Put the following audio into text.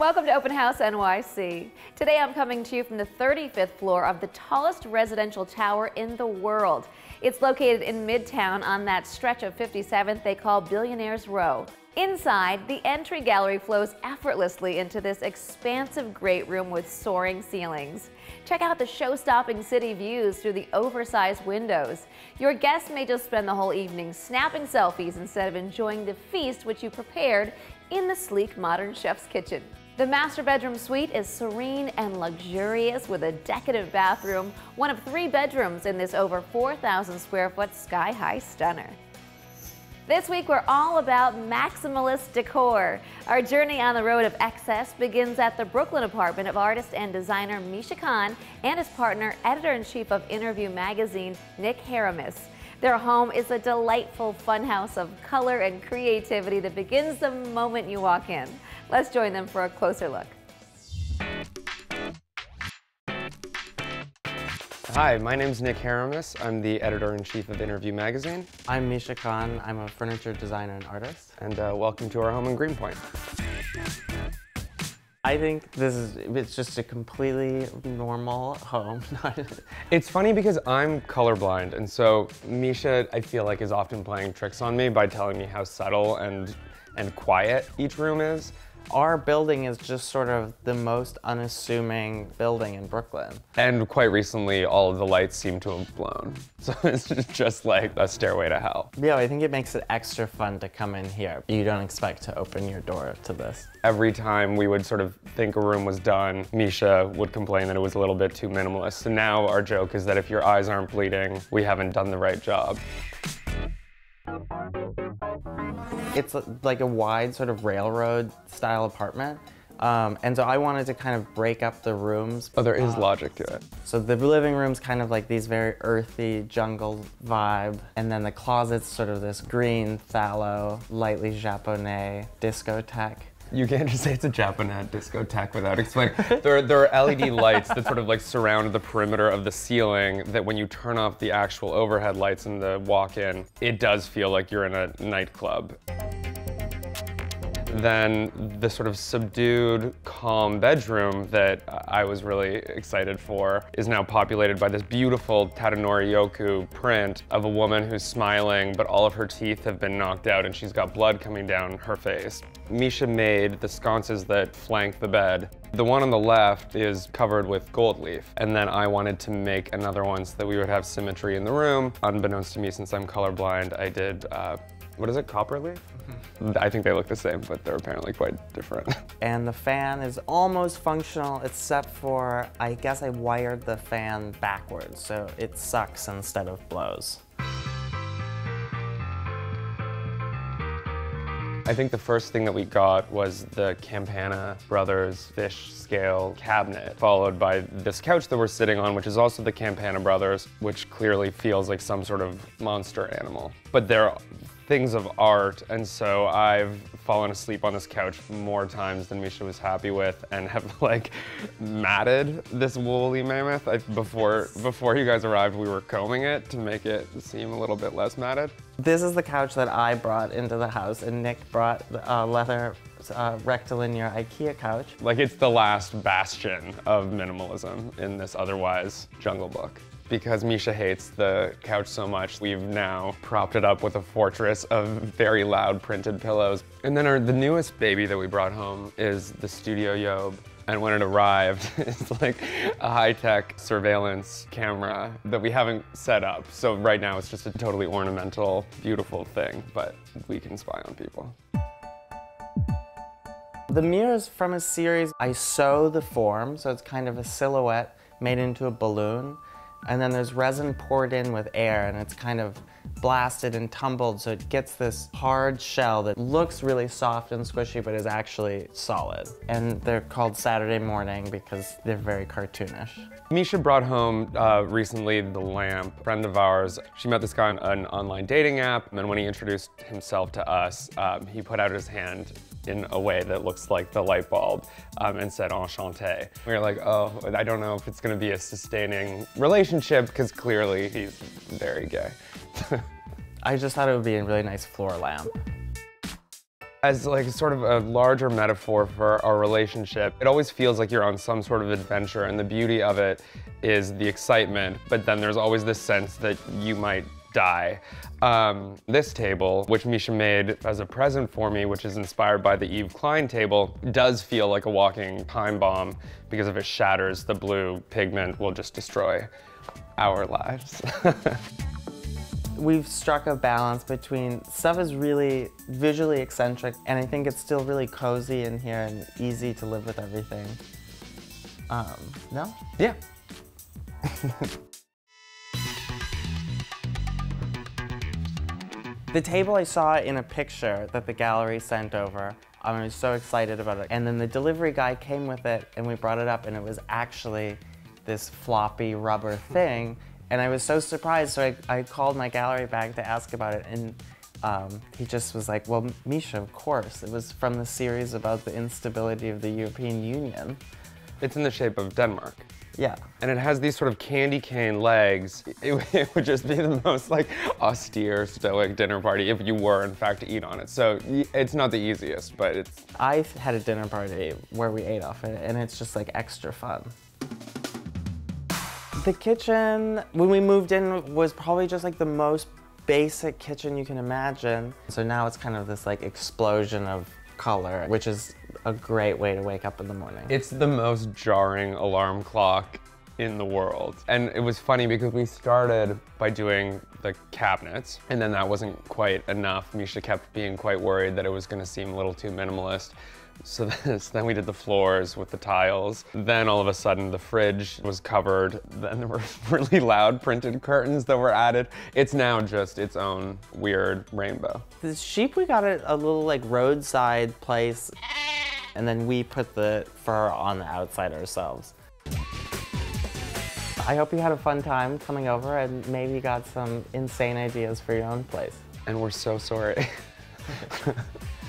Welcome to Open House NYC. Today I'm coming to you from the 35th floor of the tallest residential tower in the world. It's located in Midtown on that stretch of 57th they call Billionaires Row. Inside, the entry gallery flows effortlessly into this expansive great room with soaring ceilings. Check out the show-stopping city views through the oversized windows. Your guests may just spend the whole evening snapping selfies instead of enjoying the feast which you prepared in the sleek modern chef's kitchen. The master bedroom suite is serene and luxurious with a decadent bathroom, one of three bedrooms in this over 4,000 square foot sky high stunner. This week, we're all about maximalist decor. Our journey on the road of excess begins at the Brooklyn apartment of artist and designer Misha Kahn and his partner, editor-in-chief of Interview magazine, Nick Haramis. Their home is a delightful funhouse of color and creativity that begins the moment you walk in. Let's join them for a closer look. Hi, my name is Nick Haramis. I'm the editor-in-chief of Interview Magazine. I'm Misha Kahn. I'm a furniture designer and artist. And uh, welcome to our home in Greenpoint. I think this is, it's just a completely normal home. it's funny because I'm colorblind, and so Misha, I feel like, is often playing tricks on me by telling me how subtle and, and quiet each room is. Our building is just sort of the most unassuming building in Brooklyn. And quite recently, all of the lights seem to have blown. So it's just like a stairway to hell. Yeah, I think it makes it extra fun to come in here. You don't expect to open your door to this. Every time we would sort of think a room was done, Misha would complain that it was a little bit too minimalist. So now our joke is that if your eyes aren't bleeding, we haven't done the right job. It's like a wide sort of railroad style apartment. Um, and so I wanted to kind of break up the rooms. Oh, there is logic to it. So the living room's kind of like these very earthy jungle vibe. And then the closet's sort of this green, fallow, lightly Japonais discotheque. You can't just say it's a Japanese discotheque without explaining. there, there are LED lights that sort of like surround the perimeter of the ceiling that when you turn off the actual overhead lights in the walk-in, it does feel like you're in a nightclub. Then the sort of subdued, calm bedroom that I was really excited for is now populated by this beautiful Tadanori Yokoo print of a woman who's smiling, but all of her teeth have been knocked out and she's got blood coming down her face. Misha made the sconces that flank the bed. The one on the left is covered with gold leaf, and then I wanted to make another one so that we would have symmetry in the room. Unbeknownst to me, since I'm colorblind, I did uh, what is it, copper leaf? Mm-hmm. I think they look the same, but they're apparently quite different. And the fan is almost functional except for, I guess I wired the fan backwards, so it sucks instead of blows. I think the first thing that we got was the Campana Brothers fish scale cabinet, followed by this couch that we're sitting on, which is also the Campana Brothers, which clearly feels like some sort of monster animal. But they're things of art, and so I've fallen asleep on this couch more times than Misha was happy with, and have like matted this woolly mammoth. I, before before you guys arrived, we were combing it to make it seem a little bit less matted. This is the couch that I brought into the house, and Nick brought the uh, leather uh, rectilinear IKEA couch. Like it's the last bastion of minimalism in this otherwise jungle book. Because Misha hates the couch so much, we've now propped it up with a fortress of very loud printed pillows. And then our, the newest baby that we brought home is the Studio Yobe. And when it arrived, it's like a high-tech surveillance camera that we haven't set up. So right now it's just a totally ornamental, beautiful thing, but we can spy on people. The mirror is from a series. I sew the form, so it's kind of a silhouette made into a balloon. And then there's resin poured in with air and it's kind of blasted and tumbled so it gets this hard shell that looks really soft and squishy but is actually solid. And they're called Saturday Morning because they're very cartoonish. Misha brought home uh, recently the lamp, friend of ours. She met this guy on an online dating app and then when he introduced himself to us, um, he put out his hand in a way that looks like the light bulb um, and said enchanté. We were like, oh, I don't know if it's gonna be a sustaining relationship because clearly he's very gay. I just thought it would be a really nice floor lamp. As like sort of a larger metaphor for our relationship, it always feels like you're on some sort of adventure and the beauty of it is the excitement, but then there's always this sense that you might die. Um, this table, which Misha made as a present for me, which is inspired by the Yves Klein table, does feel like a walking time bomb because if it shatters, the blue pigment will just destroy our lives. We've struck a balance between stuff is really visually eccentric, and I think it's still really cozy in here and easy to live with everything. Um, no? yeah. The table I saw in a picture that the gallery sent over. I was so excited about it. And then the delivery guy came with it and we brought it up and it was actually this floppy rubber thing. And I was so surprised, so I, I called my gallery back to ask about it and um, he just was like, well, Misha, of course. It was from the series about the instability of the European Union. It's in the shape of Denmark. Yeah. And it has these sort of candy cane legs. It, it, would just be the most like austere, stoic dinner party if you were in fact to eat on it. So it's not the easiest, but it's. I had a dinner party where we ate off it, and it's just like extra fun. The kitchen, when we moved in, was probably just like the most basic kitchen you can imagine. So now it's kind of this like explosion of color, which is a great way to wake up in the morning. It's the most jarring alarm clock in the world. And it was funny because we started by doing the cabinets, and then that wasn't quite enough. Misha kept being quite worried that it was gonna seem a little too minimalist. So this, then we did the floors with the tiles. Then all of a sudden the fridge was covered. Then there were really loud printed curtains that were added. It's now just its own weird rainbow. The sheep, we got at a little like roadside place and then we put the fur on the outside ourselves. I hope you had a fun time coming over and maybe you got some insane ideas for your own place. And we're so sorry.